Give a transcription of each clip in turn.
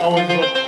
always look.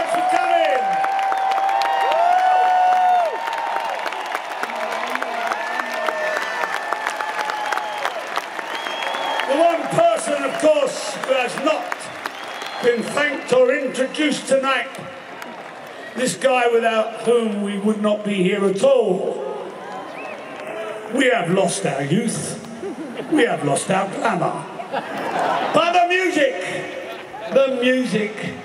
Been thanked or introduced tonight. This guy without whom we would not be here at all. We have lost our youth. We have lost our glamour. But the music, the music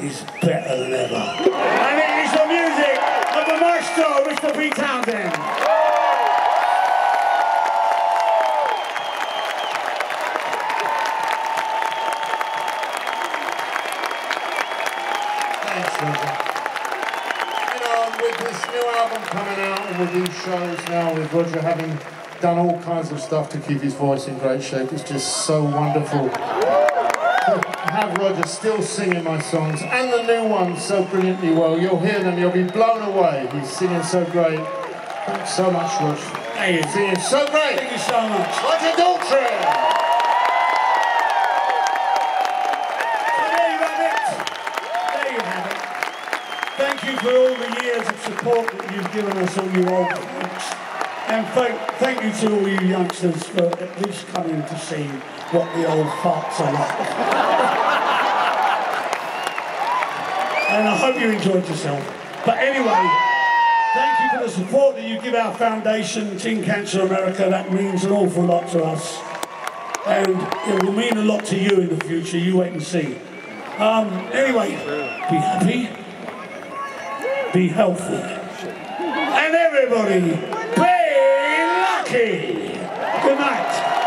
is better than ever. And it is the music of the maestro, Mr. Pete Townshend. Coming out and with these shows now, with Roger having done all kinds of stuff to keep his voice in great shape, it's just so wonderful to have Roger still singing my songs and the new ones so brilliantly well. You'll hear them, you'll be blown away. He's singing so great. Thanks so much, Roger. Thank you. Singing so great. Thank you so much. Roger Daltrey. Thank you for all the years of support that you've given us, all you old folks. And thank, thank you to all you youngsters for at least coming to see what the old farts are like. and I hope you enjoyed yourself. But anyway, thank you for the support that you give our foundation, Teen Cancer America. That means an awful lot to us. And it will mean a lot to you in the future. You wait and see. Um, anyway, be happy be healthy. And everybody, be lucky. Good night.